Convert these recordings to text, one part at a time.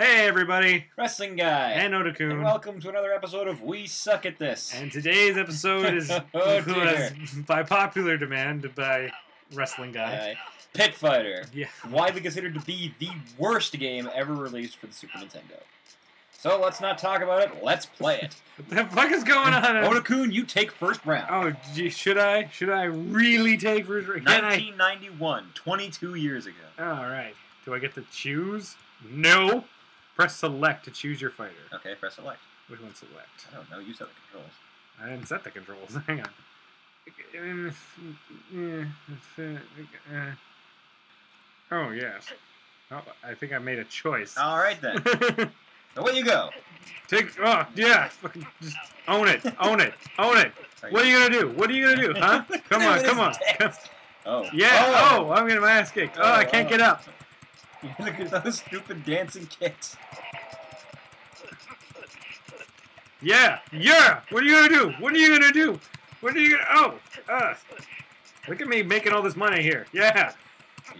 Hey everybody, Wrestling Guy. and And Otakun. welcome to another episode of We Suck at This. And today's episode is Oh, dear. by popular demand by Wrestling Guy. Uh, Pit Fighter. Yeah. Widely considered to be the worst game ever released for the Super Nintendo. So let's not talk about it, let's play it. What the fuck is going on? Otakun, you take first round. Oh, gee, should I? Should I really take first? I? 1991, 22 years ago. All right. Do I get to choose? No. Press select to choose your fighter. Okay, press select. Which one select? I don't know, you set the controls. I didn't set the controls. Hang on. Oh yes. Oh, I think I made a choice. Alright then. Away you go. Take. Oh yeah. Just own it. Own it. Own it. What are you gonna do? What are you gonna do? Huh? Come on. Come on. Oh. Yeah. Oh, oh I'm getting my ass kicked. Oh, I can't get up. Oh. Look at those stupid dancing kids. Yeah. Yeah. What are you gonna do? What are you gonna do? What are you gonna? Oh. Uh. Look at me making all this money here. Yeah.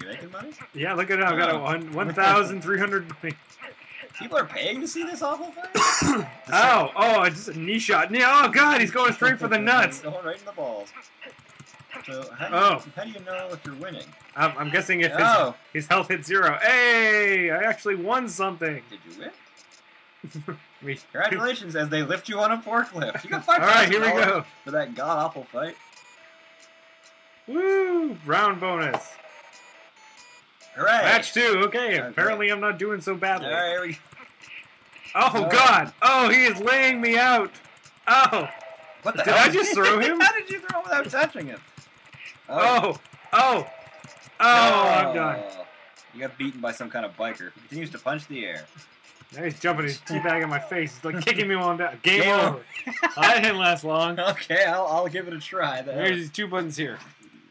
You making money? Yeah. Look at it. I've got a one one thousand three hundred. People are paying to see this awful thing? Oh. Oh. It's just a knee shot. Knee- Oh God. He's going straight for the nuts. Going right in the balls. So how do, Oh. how do you know if you're winning? I'm, I'm guessing if his, Oh, his health hits zero. Hey! I actually won something. did you win? Congratulations, as they lift you on a forklift. You got five All right. Here we go. for that god awful fight. Woo! Round bonus. Hooray! Match two. Okay, Okay. apparently I'm not doing so badly. All right, here we Oh All right. God! Oh, he is laying me out. Oh, What the Did hell? I just throw him? how did you throw him without touching him? Oh. oh, oh, oh! I'm done. You got beaten by some kind of biker who continues to punch the air. Now he's jumping his teabag in my face. He's like kicking me while I'm down. Game, Game over. I didn't last long. Okay, I'll, I'll give it a try. Then. There's these two buttons here.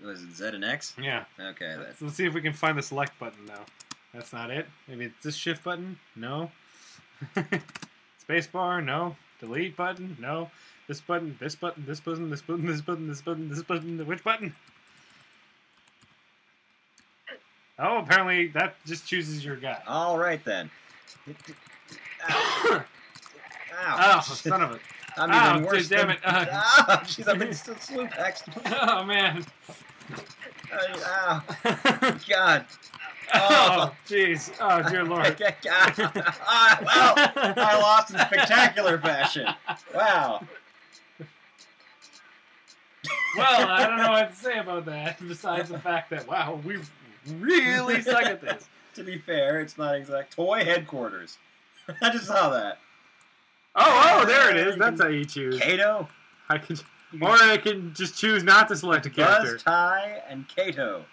Was it Z and X? Yeah. Okay, that's Let's see if we can find the select button now. That's not it. Maybe it's this shift button. No. Spacebar. No. Delete button. No. This button. This button. This button. This button. This button. This button. This button. Which button? Oh, apparently that just chooses your guy. all right then. Ow. Oh, son of a. I'm Ow, even worse damn than- it. Uh. Jeez, I've been still next. Oh man. Ow, God. Oh, jeez. Oh, dear lord. ah, well, I lost in spectacular fashion. Wow. Well, I don't know what to say about that. Besides the fact that wow, we really suck at this. To be fair, it's not exact. Toy headquarters. I just saw that. Oh, oh, there it is. That's how you choose. Kato, I can, or I can just choose not to select a character. Buzz, Ty, and Kato.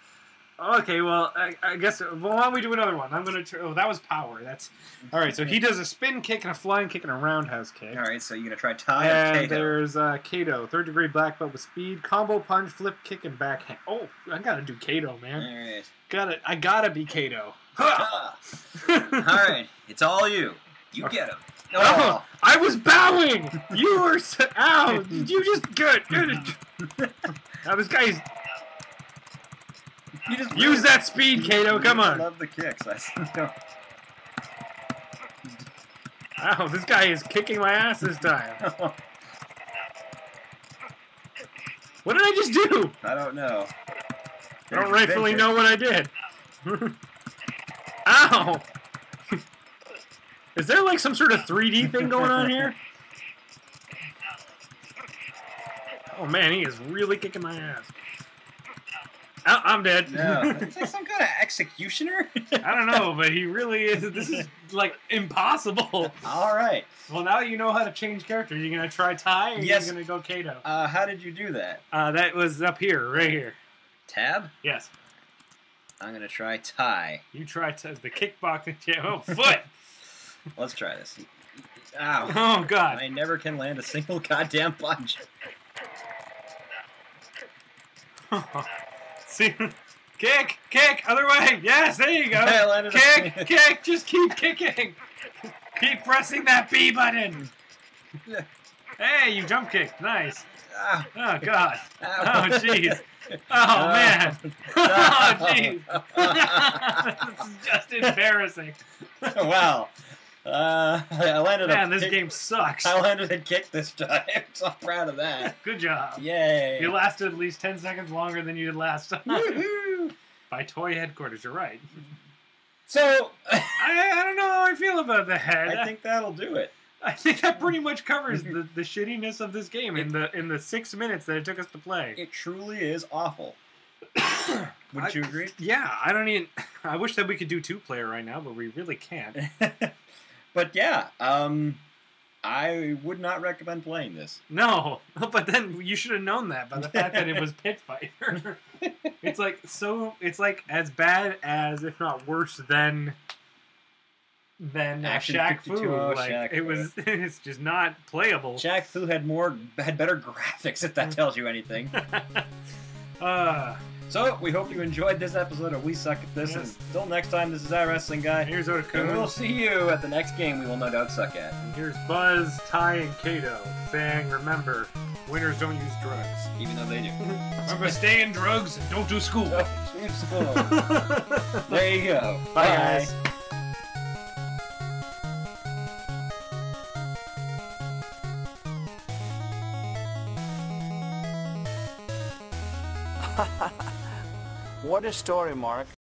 Okay, well, I, I guess. Well, why don't we do another one? I'm gonna. Tr- oh, that was power. That's all right. So he does a spin kick and a flying kick and a roundhouse kick. All right, so you're gonna try or And Kato. there's uh, Kato, third degree black belt with speed, combo punch, flip kick, and backhand. Oh, I gotta do Kato, man. right. Gotta, I gotta be Kato. All right, it's all you. You get him. Oh, I was bowing. You were. s Ow! Did you just good? Now this guy's You just use that speed, Kato. Come on. I love the kicks. I don't. Wow, This guy is kicking my ass this time. What did I just do? I don't know. I don't rightfully know what I did. Ow! Is there like some sort of 3D thing going on here? Oh man, he is really kicking my ass. Ow, I'm dead. No, it's like some kind of executioner. I don't know, but he really is. This is like impossible. All right. Well, now you know how to change characters. You're gonna try Ty or Yes. you gonna go Kato? Uh, how did you do that? Uh, that was up here, right here. Tab. Yes, I'm gonna try Ty. you try to the kickboxing champ. Oh, foot! Let's try this. Ow. Oh God! I never can land a single goddamn punch. See, kick, kick, other way. Yes, there you go. A- Kick, kick. Just keep kicking. Keep pressing that B button. Hey, you jump kicked. Nice. Oh God. Oh jeez. Oh man. Oh jeez. this is just embarrassing. wow. Uh, I landed Man, this kick- game sucks. I landed a kick this time, so I'm proud of that. Good job. Yay! You lasted at least 10 seconds longer than you did last time. Woohoo! By toy headquarters, you're right. So, I, I don't know how I feel about the head. I think that'll do it. I think that pretty much covers the, the shittiness of this game in the in the six minutes that it took us to play. It truly is awful. Would you agree? Yeah, I don't even. I wish that we could do two player right now, but we really can't. But yeah, um, I would not recommend playing this. No, but then you should have known that by the fact that it was Pit Fighter. it's like so. It's like as bad as, if not worse than, than uh, Action Shaq Fu. oh, like Shaq it was. It's just not playable. Shaq Fu had more, had better graphics. If that tells you anything. uh, So we hope you enjoyed this episode of We Suck at This. Yes. And until next time, this is our wrestling guy. here's And we'll see you at the next game. We will no doubt suck at. And here's Buzz, Ty, and Kato saying, "Remember, winners don't use drugs. Even though they do. Remember, stay in drugs and don't do school." Don't shoot school. there you go. Bye, guys. What a story, Mark.